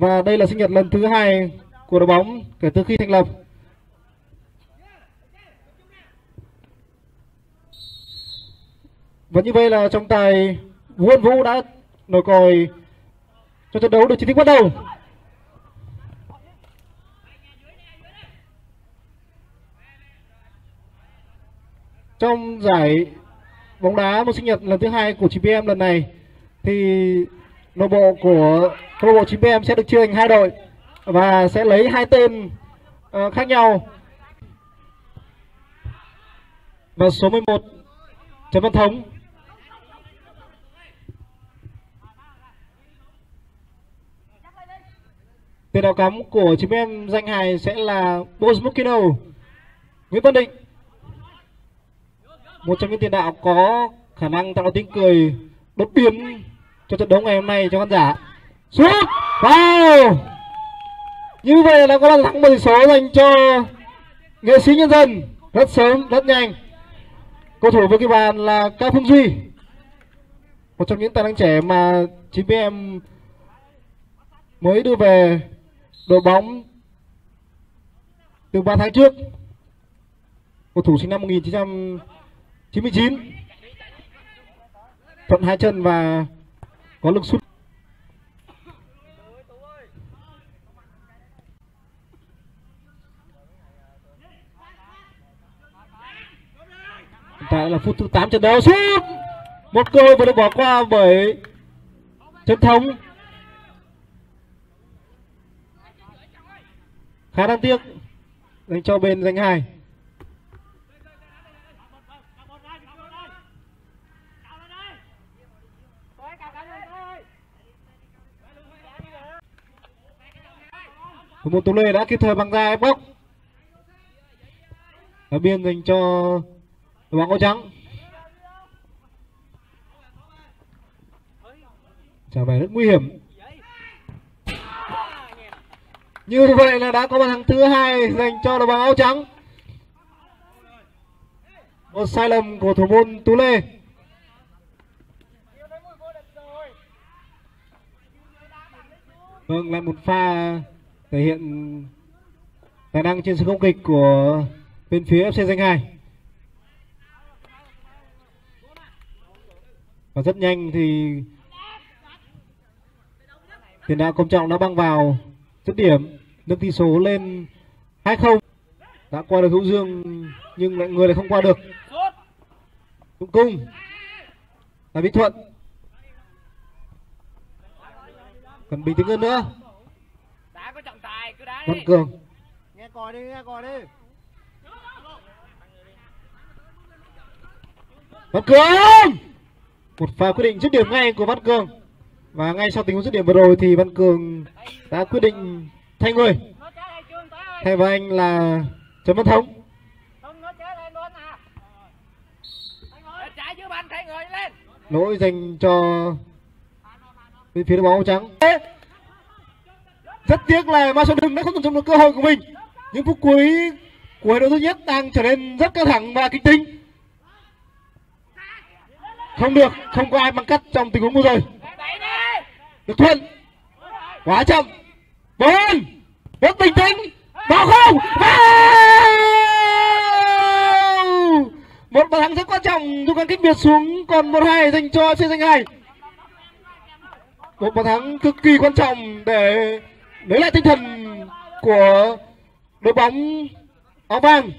và đây là sinh nhật lần thứ hai của đội bóng kể từ khi thành lập. Và như vậy là trọng tài Vũ Văn Vũ đã nổi còi cho trận đấu được chính thức bắt đầu. Trong giải bóng đá một sinh nhật lần thứ hai của 9PM lần này, thì nội bộ của câu lạc bộ 9PM sẽ được chia thành hai đội và sẽ lấy hai tên uh, khác nhau. Và số 11 Trần Văn Thống. Tiền đạo cắm của 9PM danh hài sẽ là Bosmukino Nguyễn Văn Định. Một trong những tiền đạo có khả năng tạo tiếng cười đột biến cho trận đấu ngày hôm nay cho khán giả. Sút vào. Như vậy là có bàn thắng một tỷ số dành cho nghệ sĩ nhân dân. Rất sớm, rất nhanh. Cầu thủ với cái bàn là cao phương duy. Một trong những tài năng trẻ mà 9pm mới đưa về đội bóng từ 3 tháng trước. Cầu thủ sinh năm 1900 99 thuận hai chân và có lực sút hiện tại là phút thứ 8 trận đấu, sút! Một cơ hội vừa được bỏ qua bởi trấn thống. Khá đáng tiếc dành cho bên danh hai. Thủ môn tú lê đã kịp thời bằng ra ép bốc. Ở biên dành cho đội bóng áo trắng. Trả về rất nguy hiểm. Như vậy là đã có bàn thắng thứ hai dành cho đội bóng áo trắng. Một sai lầm của thủ môn tú lê. Vâng là một pha thể hiện tài năng trên sân khấu kịch của bên phía FC Danh Hai. Và rất nhanh thì tiền đạo công trọng đã băng vào dứt điểm. Nâng tỷ số lên 2-0 đã qua được Hữu Dương, nhưng lại người lại không qua được. Dũng Cung là Vinh Thuận. Cần bình tĩnh hơn nữa. Văn Cường. Nghe còi đi nghe còi đi. Văn Cường! Một pha quyết định dứt điểm ngay của Văn Cường. Và ngay sau tình huống dứt điểm vừa rồi thì Văn Cường đã quyết định thay người. Thay vào anh là Trần Văn Thống. Lỗi dành cho bên phía đội bóng trắng rất tiếc là Mai Xuân Hưng đã không tận dụng được cơ hội của mình. Những phút cuối của đấu thứ nhất đang trở nên rất căng thẳng và kịch tính. Không được, không có ai băng cắt trong tình huống vừa rồi. Được thuận. Quá chậm. Bốn. Rất bình tĩnh. Vào không. Một bàn thắng rất quan trọng. Giúp con kích biệt xuống, còn một hai dành cho trên danh hai. Một bàn thắng cực kỳ quan trọng để lấy lại tinh thần của đội bóng áo vàng.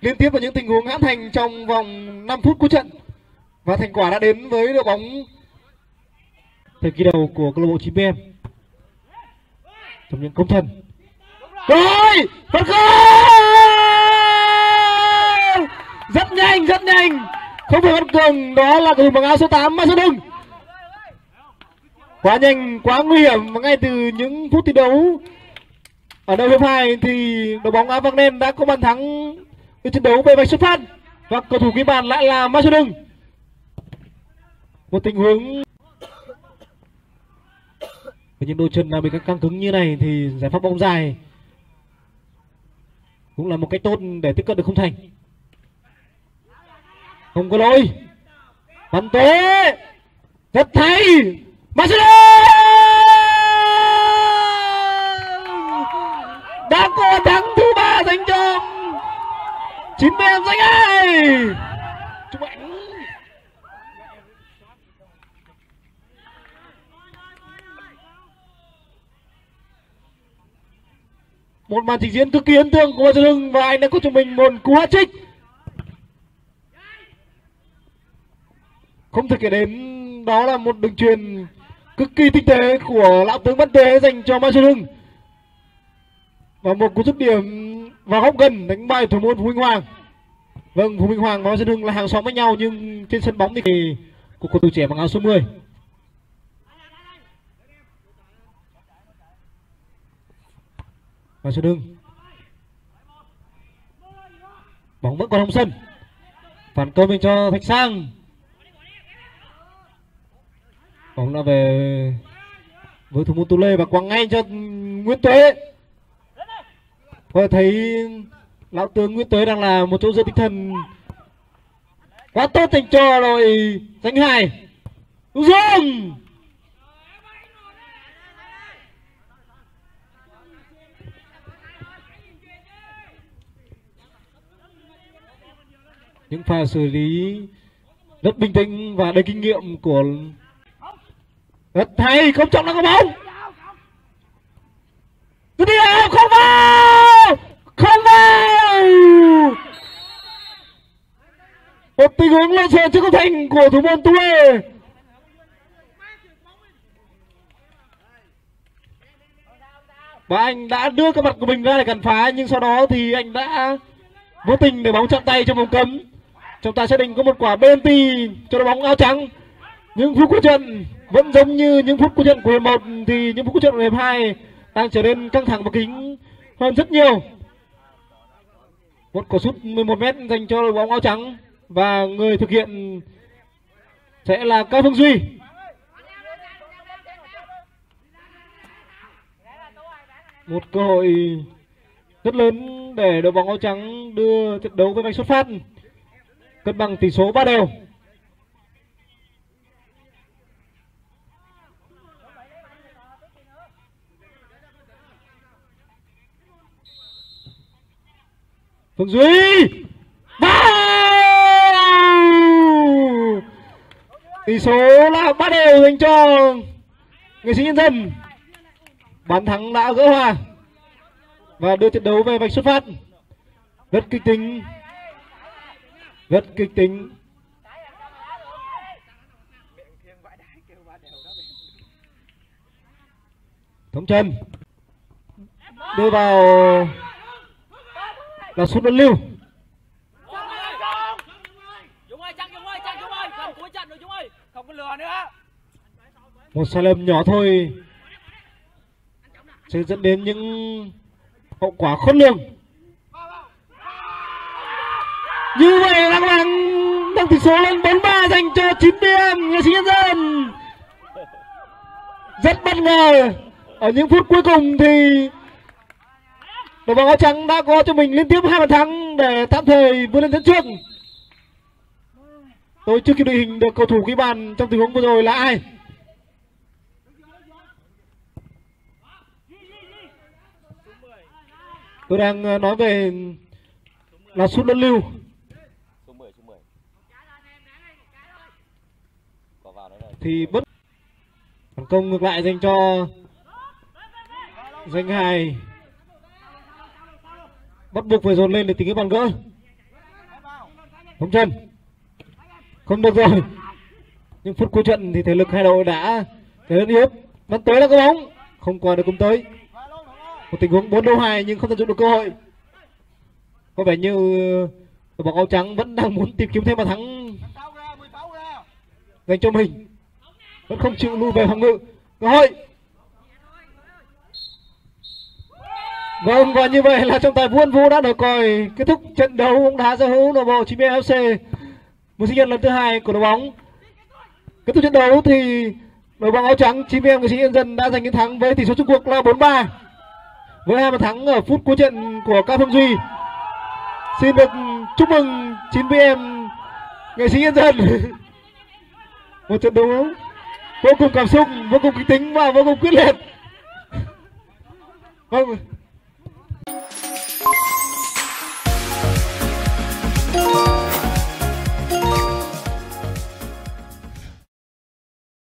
Liên tiếp vào những tình huống hãm thành trong vòng 5 phút cuối trận. Và thành quả đã đến với đội bóng thời kỳ đầu của câu lạc bộ 9PM trong những công thần. Rồi! Phật rất nhanh rất nhanh. Không phải văn cường đó là cầu thủ mặc áo số 8 mai xuân hưng quá nhanh, quá nguy hiểm. Và ngay từ những phút thi đấu, ở đầu hiệp hai thì đội bóng áo vàng đen đã có bàn thắng từ trận đấu về vạch xuất phát. Và cầu thủ ghi bàn lại là mai Đừng một tình huống với những đôi chân bị căng cứng như này thì giải pháp bóng dài cũng là một cách tốt để tiếp cận được không thành. Không có lỗi. Bắn tế rất hay. 마시라! đã có thắng thứ ba dành cho chín mươi em danh ai? Một màn trình diễn cực kỳ ấn tượng của Sơn Hưng và anh đã có cho mình một cú hat trick không thể kể đến đó là một đường truyền cực kỳ tinh tế của lão tướng Văn Tế dành cho Mai Xuân Hưng. Và một cú dứt điểm vào góc gần đánh bại thủ môn Phú Minh Hoàng. Vâng Phú Minh Hoàng và Mai Xuân Hưng là hàng xóm với nhau, nhưng trên sân bóng thì của cầu thủ trẻ bằng áo số 10 Mai Xuân Hưng. Bóng vẫn còn trong sân. Phản công mình cho Thạch Sang bóng đã về với thủ môn Tú Lê và quăng ngay cho Nguyễn Tuế. Và thấy lão tướng Nguyễn Tuế đang là một chỗ dựa tinh thần. Quá tốt thành cho rồi danh hài. Dương! Những pha xử lý rất bình tĩnh và đầy kinh nghiệm của rất hay, không trọng nó có bóng dứt đi không vào. Không vào. Một tình huống lộn xộn trước khung thành của thủ môn Tuê và anh đã đưa cái mặt của mình ra để cản phá, nhưng sau đó thì anh đã vô tình để bóng chạm tay trong vòng cấm. Chúng ta xác định có một quả penalty cho đội bóng áo trắng những phút cuối trận vẫn giống như những phút cuối trận của hiệp một thì những phút cuối trận của hiệp hai đang trở nên căng thẳng và kính hơn rất nhiều. Một quả sút 11 mét dành cho đội bóng áo trắng và người thực hiện sẽ là cao phương duy. Một cơ hội rất lớn để đội bóng áo trắng đưa trận đấu với vạch xuất phát, cân bằng tỷ số ba đều. Phương Duy! Vào tỷ số là ba đều dành cho nghệ sĩ nhân dân bàn thắng đã gỡ hòa và đưa trận đấu về vạch xuất phát. Rất kịch tính rất kịch tính. Thống chân đưa vào là sút luân lưu. Chắc chắc trận rồi không lừa nữa. một sai lầm nhỏ thôi sẽ dẫn đến những hậu quả khôn lường. Như vậy là các bạn nâng tỷ số lên 4-3 dành cho 9 điểm nghệ sĩ nhân dân. Rất bất ngờ. Ở những phút cuối cùng thì đội bóng áo trắng đã có cho mình liên tiếp hai bàn thắng để tạm thời vươn lên dẫn trước. Tôi chưa kịp định hình được cầu thủ ghi bàn trong tình huống vừa rồi là ai? Tôi đang ờ, nói về là sút luân lưu. Thì bất phản công ngược lại dành cho danh hài bắt buộc phải dồn lên để tìm cái bàn gỡ. Không chân không được rồi. Nhưng phút cuối trận thì thể lực hai đội đã thể nên yếu bắn tới là có bóng, không qua được cũng tới. Một tình huống bốn đấu hai nhưng không tận dụng được cơ hội. Có vẻ như đội bóng áo trắng vẫn đang muốn tìm kiếm thêm bàn thắng. Dành cho mình. Vẫn không chịu lui về phòng ngự. Cơ hội. Vâng và như vậy là trọng tài Vũ Văn Vũ đã được còi kết thúc trận đấu bóng đá giao hữu nội bộ 9 FC một sinh nhật lần thứ hai của đội bóng. Kết thúc trận đấu thì đội bóng áo trắng 9 nghệ sĩ nhân dân đã giành chiến thắng với tỷ số chung cuộc là 4-3 với hai bàn thắng ở phút cuối trận của Cao Phương Duy. Xin được chúc mừng 9 em nghệ sĩ nhân dân. Một trận đấu vô cùng cảm xúc, vô cùng kịch tính và vô cùng quyết liệt. Vâng.